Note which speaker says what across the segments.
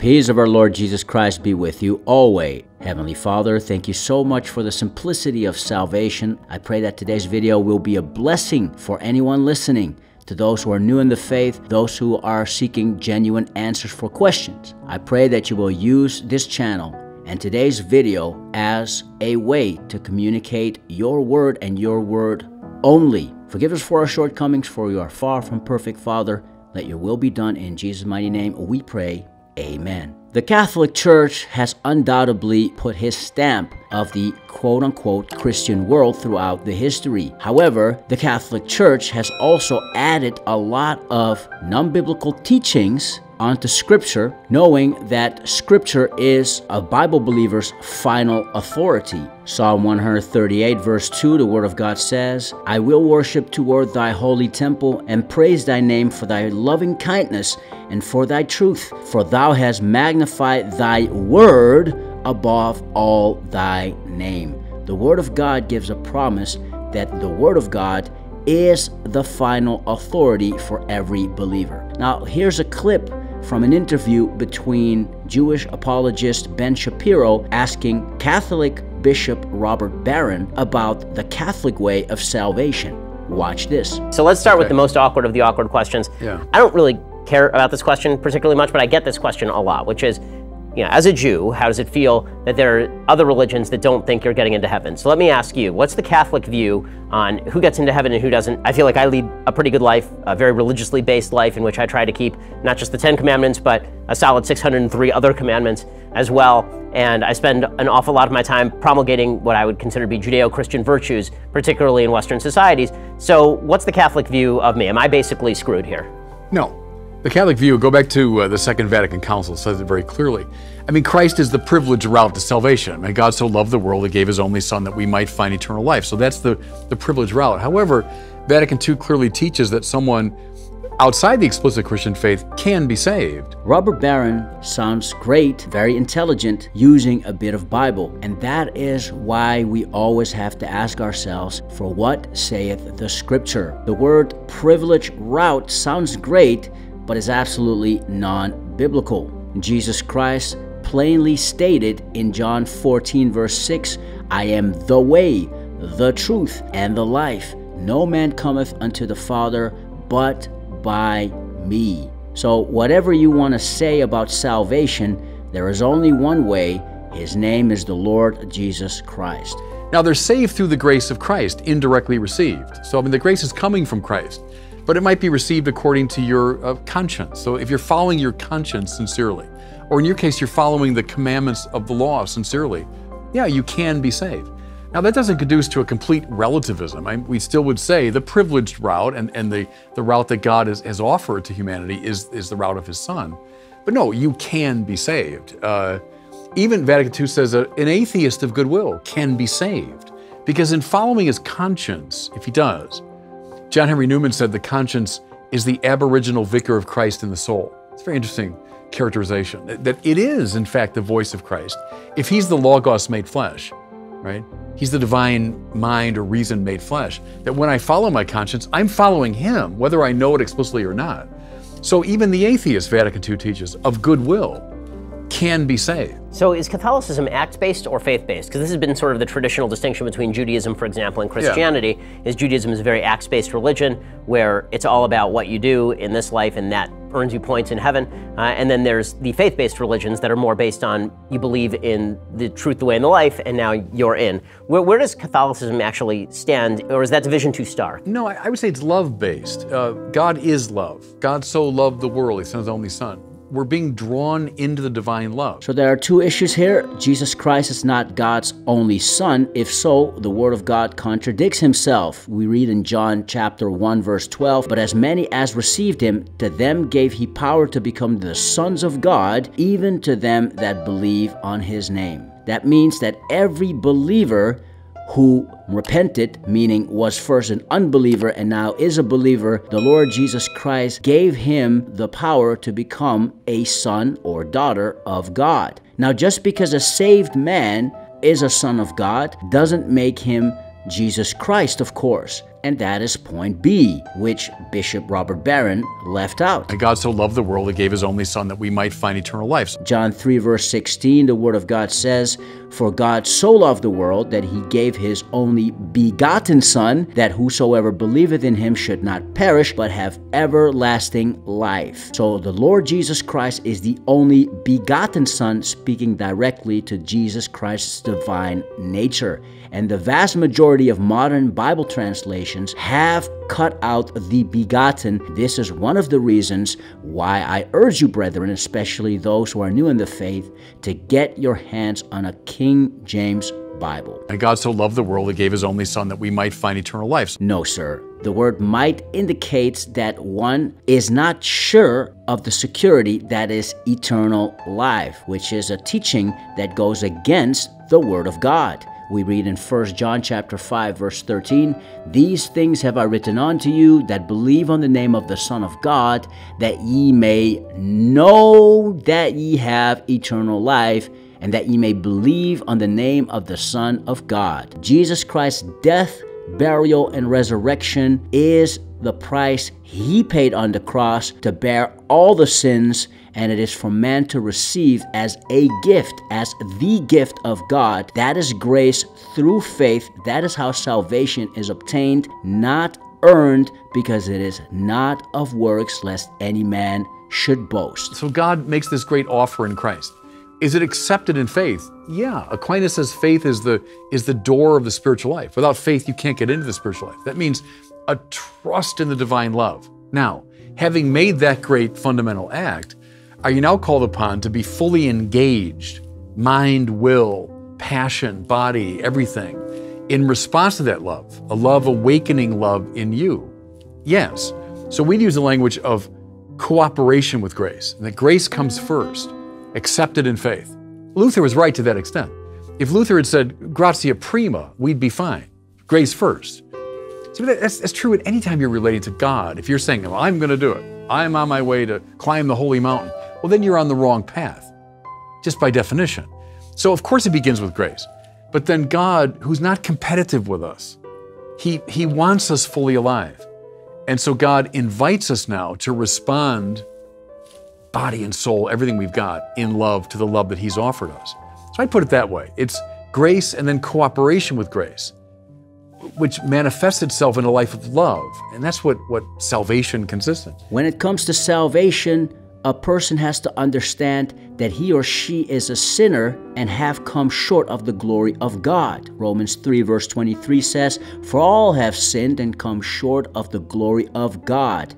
Speaker 1: Peace of our Lord Jesus Christ be with you always. Heavenly Father, thank you so much for the simplicity of salvation. I pray that today's video will be a blessing for anyone listening, to those who are new in the faith, those who are seeking genuine answers for questions. I pray that you will use this channel and today's video as a way to communicate your word and your word only. Forgive us for our shortcomings, for you are far from perfect, Father. Let your will be done in Jesus' mighty name. We pray. Amen. The Catholic Church has undoubtedly put his stamp of the quote unquote Christian world throughout the history. However, the Catholic Church has also added a lot of non biblical teachings onto Scripture, knowing that Scripture is a Bible believer's final authority. Psalm 138, verse 2, the Word of God says, I will worship toward thy holy temple and praise thy name for thy loving kindness and for thy truth, for thou hast magnified thy word above all thy name. The Word of God gives a promise that the Word of God is the final authority for every believer. Now, here's a clip from an interview between Jewish apologist Ben Shapiro asking Catholic Bishop Robert Barron about the Catholic way of salvation. Watch this.
Speaker 2: So let's start okay. with the most awkward of the awkward questions.
Speaker 3: Yeah.
Speaker 2: I don't really care about this question particularly much, but I get this question a lot, which is you know, as a Jew, how does it feel that there are other religions that don't think you're getting into heaven? So let me ask you, what's the Catholic view on who gets into heaven and who doesn't? I feel like I lead a pretty good life, a very religiously based life in which I try to keep not just the Ten Commandments, but a solid 603 other commandments as well. And I spend an awful lot of my time promulgating what I would consider to be Judeo Christian virtues, particularly in Western societies. So, what's the Catholic view of me? Am I basically screwed here?
Speaker 3: No, the Catholic view, go back to uh, the Second Vatican Council, says it very clearly. I mean, Christ is the privileged route to salvation. I mean, God so loved the world, he gave his only Son that we might find eternal life. So that's the, the privileged route. However, Vatican II clearly teaches that someone outside the explicit Christian faith can be saved.
Speaker 1: Robert Barron sounds great, very intelligent, using a bit of Bible. And that is why we always have to ask ourselves, for what saith the scripture? The word privileged route sounds great, but is absolutely non biblical. Jesus Christ plainly stated in John 14, verse 6 I am the way, the truth, and the life. No man cometh unto the Father but by me. So, whatever you want to say about salvation, there is only one way. His name is the Lord Jesus Christ.
Speaker 3: Now, they're saved through the grace of Christ, indirectly received. So, I mean, the grace is coming from Christ but it might be received according to your uh, conscience. So if you're following your conscience sincerely, or in your case, you're following the commandments of the law sincerely, yeah, you can be saved. Now, that doesn't conduce to a complete relativism. I, we still would say the privileged route and, and the, the route that God has, has offered to humanity is, is the route of His Son. But no, you can be saved. Uh, even Vatican II says that an atheist of goodwill can be saved. Because in following his conscience, if he does, John Henry Newman said the conscience is the aboriginal vicar of Christ in the soul. It's a very interesting characterization that it is, in fact, the voice of Christ. If he's the Logos made flesh, right? He's the divine mind or reason made flesh. That when I follow my conscience, I'm following him, whether I know it explicitly or not. So even the atheist, Vatican II teaches, of goodwill, can be saved.
Speaker 2: So is Catholicism act-based or faith-based? Because this has been sort of the traditional distinction between Judaism, for example, and Christianity, yeah. is Judaism is a very acts-based religion where it's all about what you do in this life and that earns you points in heaven. Uh, and then there's the faith-based religions that are more based on you believe in the truth, the way, and the life, and now you're in. Where, where does Catholicism actually stand, or is that division too stark?
Speaker 3: No, I, I would say it's love-based. Uh, God is love. God so loved the world, he sent his only son we're being drawn into the divine love.
Speaker 1: So there are two issues here. Jesus Christ is not God's only son. If so, the word of God contradicts himself. We read in John chapter 1 verse 12, but as many as received him, to them gave he power to become the sons of God, even to them that believe on his name. That means that every believer who repented, meaning was first an unbeliever and now is a believer, the Lord Jesus Christ gave him the power to become a son or daughter of God. Now, just because a saved man is a son of God doesn't make him Jesus Christ, of course. And that is point B, which Bishop Robert Barron left out.
Speaker 3: And God so loved the world, he gave his only Son that we might find eternal life.
Speaker 1: John 3, verse 16, the Word of God says, For God so loved the world that he gave his only begotten Son, that whosoever believeth in him should not perish, but have everlasting life. So the Lord Jesus Christ is the only begotten Son, speaking directly to Jesus Christ's divine nature. And the vast majority of modern Bible translations have cut out the begotten. This is one of the reasons why I urge you, brethren, especially those who are new in the faith, to get your hands on a King James Bible.
Speaker 3: And God so loved the world, he gave his only Son that we might find eternal life.
Speaker 1: No, sir. The word might indicates that one is not sure of the security that is eternal life, which is a teaching that goes against the Word of God. We read in 1 John chapter 5 verse 13, "These things have I written unto you that believe on the name of the Son of God, that ye may know that ye have eternal life, and that ye may believe on the name of the Son of God." Jesus Christ's death, burial, and resurrection is the price he paid on the cross to bear all the sins and it is for man to receive as a gift, as the gift of God. That is grace through faith. That is how salvation is obtained, not earned, because it is not of works, lest any man should boast.
Speaker 3: So God makes this great offer in Christ. Is it accepted in faith? Yeah. Aquinas says faith is the is the door of the spiritual life. Without faith, you can't get into the spiritual life. That means a trust in the divine love. Now, having made that great fundamental act, are you now called upon to be fully engaged, mind, will, passion, body, everything, in response to that love, a love awakening love in you? Yes. So we use the language of cooperation with grace, and that grace comes first, accepted in faith. Luther was right to that extent. If Luther had said gratia prima, we'd be fine. Grace first. See, that's, that's true at any time you're relating to God. If you're saying, well, I'm going to do it, I'm on my way to climb the holy mountain, well, then you're on the wrong path, just by definition. So, of course, it begins with grace. But then God, who's not competitive with us, he, he wants us fully alive. And so God invites us now to respond, body and soul, everything we've got, in love to the love that He's offered us. So I put it that way it's grace and then cooperation with grace, which manifests itself in a life of love. And that's what, what salvation consists in.
Speaker 1: When it comes to salvation, a person has to understand that he or she is a sinner and have come short of the glory of God. Romans 3 verse 23 says, For all have sinned and come short of the glory of God.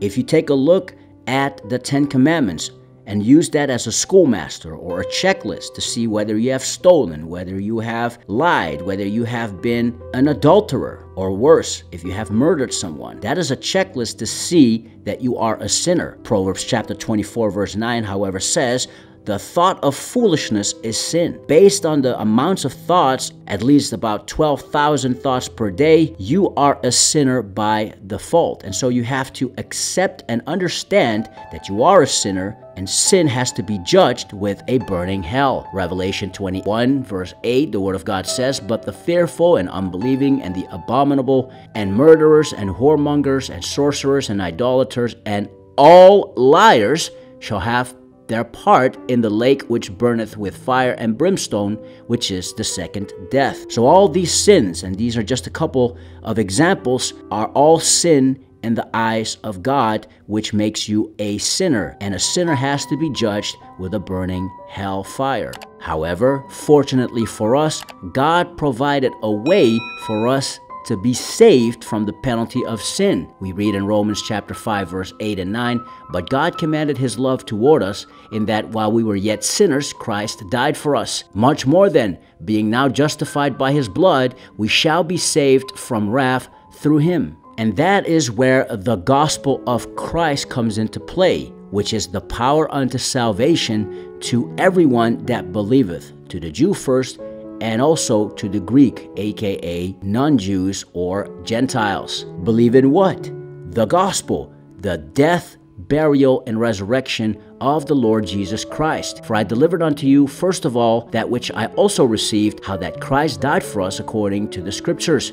Speaker 1: If you take a look at the Ten Commandments, and use that as a schoolmaster or a checklist to see whether you have stolen, whether you have lied, whether you have been an adulterer, or worse, if you have murdered someone. That is a checklist to see that you are a sinner. Proverbs chapter 24, verse 9, however, says, the thought of foolishness is sin. Based on the amounts of thoughts, at least about 12,000 thoughts per day, you are a sinner by default. And so you have to accept and understand that you are a sinner and sin has to be judged with a burning hell. Revelation 21, verse 8, the Word of God says, But the fearful and unbelieving and the abominable and murderers and whoremongers and sorcerers and idolaters and all liars shall have their part in the lake which burneth with fire and brimstone, which is the second death. So, all these sins, and these are just a couple of examples, are all sin in the eyes of God, which makes you a sinner. And a sinner has to be judged with a burning hell fire. However, fortunately for us, God provided a way for us to be saved from the penalty of sin. We read in Romans chapter 5 verse 8 and 9, "But God commanded his love toward us in that while we were yet sinners, Christ died for us. Much more then, being now justified by his blood, we shall be saved from wrath through him." And that is where the gospel of Christ comes into play, which is the power unto salvation to everyone that believeth, to the Jew first, and also to the Greek, aka non Jews or Gentiles. Believe in what? The gospel, the death, burial, and resurrection of the Lord Jesus Christ. For I delivered unto you, first of all, that which I also received, how that Christ died for us according to the Scriptures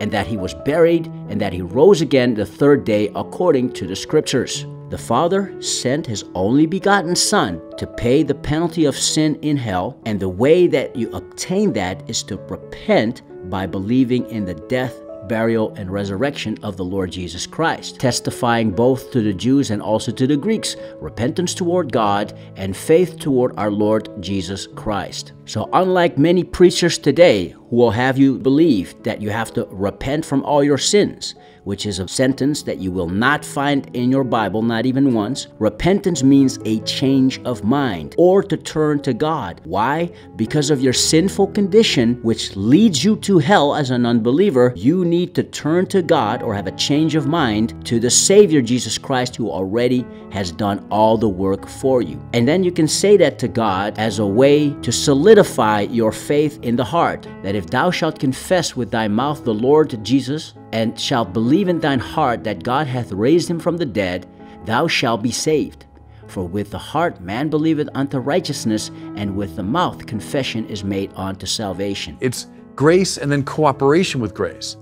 Speaker 1: and that he was buried, and that he rose again the third day according to the scriptures. The Father sent His only begotten Son to pay the penalty of sin in hell, and the way that you obtain that is to repent by believing in the death, burial, and resurrection of the Lord Jesus Christ, testifying both to the Jews and also to the Greeks repentance toward God and faith toward our Lord Jesus Christ. So, unlike many preachers today who will have you believe that you have to repent from all your sins, which is a sentence that you will not find in your Bible, not even once. Repentance means a change of mind or to turn to God. Why? Because of your sinful condition, which leads you to hell as an unbeliever, you need to turn to God or have a change of mind to the Savior Jesus Christ who already has done all the work for you. And then you can say that to God as a way to solidify your faith in the heart if thou shalt confess with thy mouth the Lord Jesus and shalt believe in thine heart that God hath raised him from the dead, thou shalt be saved. For with the heart man believeth unto righteousness, and with the mouth confession is made unto salvation.
Speaker 3: It's grace and then cooperation with grace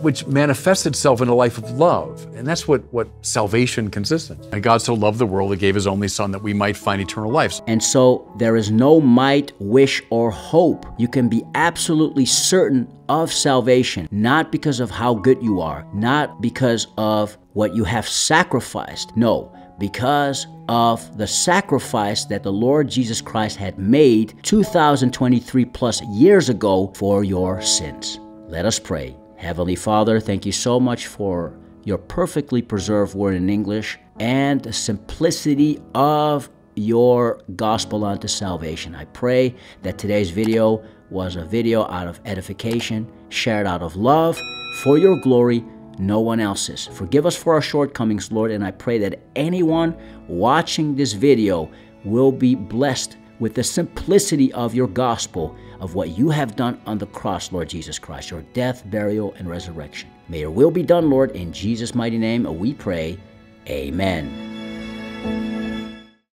Speaker 3: which manifests itself in a life of love. And that's what, what salvation consists in. And God so loved the world, he gave his only son that we might find eternal life.
Speaker 1: And so there is no might, wish, or hope. You can be absolutely certain of salvation, not because of how good you are, not because of what you have sacrificed. No, because of the sacrifice that the Lord Jesus Christ had made 2023 plus years ago for your sins. Let us pray. Heavenly Father, thank you so much for your perfectly preserved word in English and the simplicity of your gospel unto salvation. I pray that today's video was a video out of edification, shared out of love, for your glory, no one else's. Forgive us for our shortcomings, Lord, and I pray that anyone watching this video will be blessed with the simplicity of your gospel of what you have done on the cross, Lord Jesus Christ, your death, burial, and resurrection. May your will be done, Lord. In Jesus' mighty name we pray. Amen.